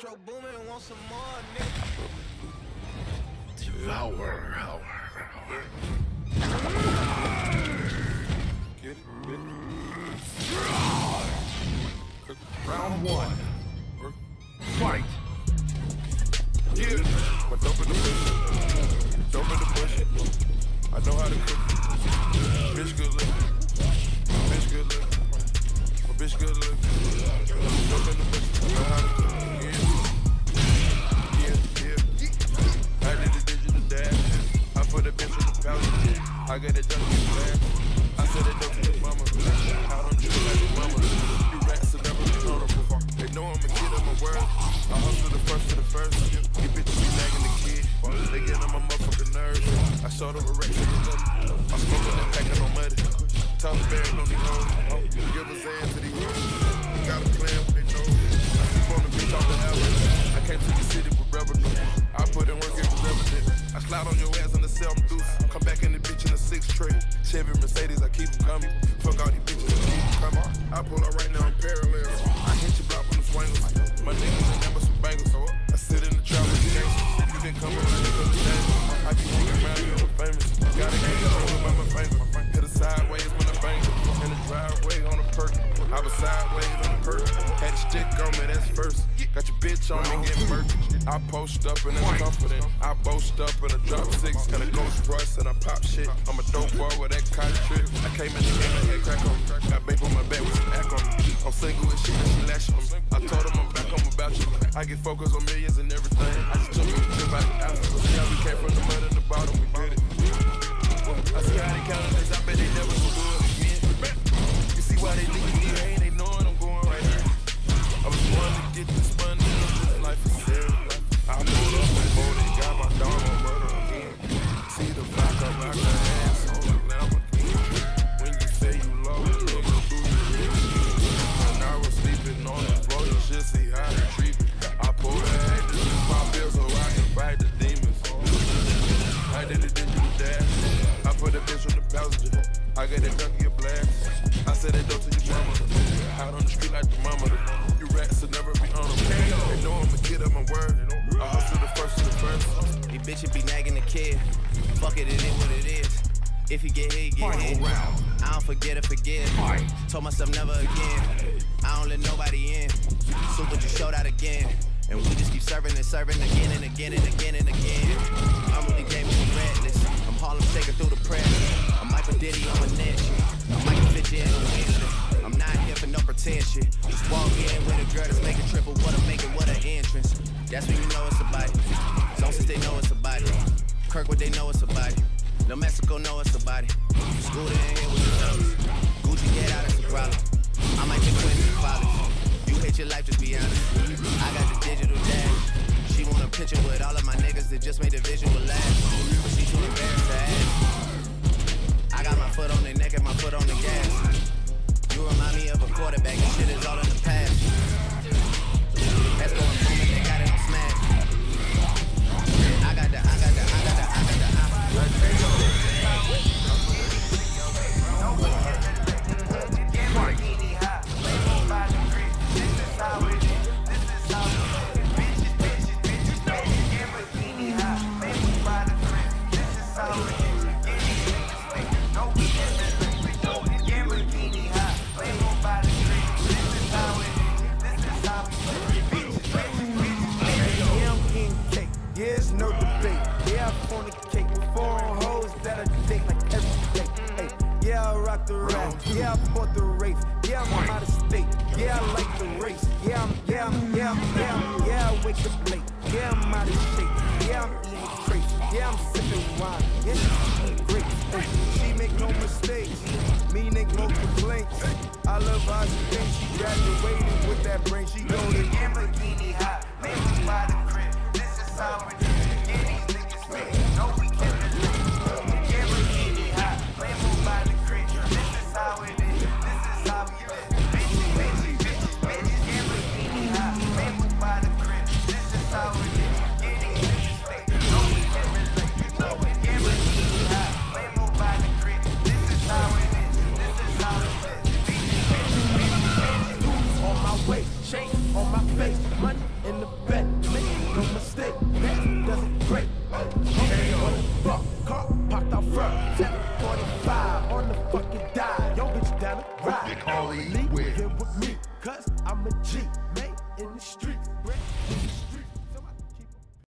Metro Boomin, want some more, nigga. Devour, hour, Get it, get it. I got in the bag. I said it dope to mama. Out on the street like your mama. You rats will never be honorable. They know I'm a kid of my word. I hustle the first to the first. You bitches be nagging the kid. They get on my motherfucking nerves. I showed them a wreck to the. I'm smoking and packing on muddy. Taliban on these hoes. Oh, give a Zan to these hoes. Got a plan what they know. I sleep on the beach off the average. I came to the city Chevy Mercedes, I keep them coming. I post up and it's confident. I boast up in a drop six and a ghost Royce and I pop shit. I'm a dope boy with that kind of trip. I came in the game and had crack on. Got babe on my back with some act on. I'm single with shit and she lashing on me. I told him I'm back, I'm about you. I get focused on millions and everything. I just took me a trip out the Africa. How we came from the mud and the bottom, we did it. I see how they counted this, I bet That to your mama. On the street like the mama. You rats will never be. They know I'm a kid of my word. I hustle the first to the first. These bitches be nagging the kid. Fuck it, what it is. If you get hit, you get Final hit. round. I don't forget or forgive. Fight. Told myself never again. I don't let nobody in. Super just showed out again. And we just keep serving and serving again and again and again and again. I'm really gaming with redness. I'm Harlem shaking through the press. I'm Michael Diddy on my. I'm Michael girl that's making triple what I'm making, what an entrance. That's when you know it's a body. Long since they know it's a body. Kirkwood, they know it's a body. No Mexico know it's a body. Scooter in here with the numbers. Gucci get out, it's a problem. I might take Quentin Fathers. You hate your life, just be honest. I got the digital dash. She want a picture with all of my niggas that just made the visual last. Rock the rap. Yeah, I bought the race. Yeah, I'm out of state. Yeah, I like the race. Yeah, I'm, yeah, I'm, yeah, I'm, yeah, I'm, yeah, I wake up late. Yeah, I'm out of shape. Yeah, I'm eating crepes. Yeah, I'm sipping wine. Yeah, she eating grapes. She make no mistakes. Me make no complaints. I love how she thinks she graduated with that brain. She go money in the bet. Make no mistake, that doesn't break. Okay, what the fuck? Car popped out front. 745 on the fucking die. Yo, bitch, down the ride. Only live with me, cause I'm a G.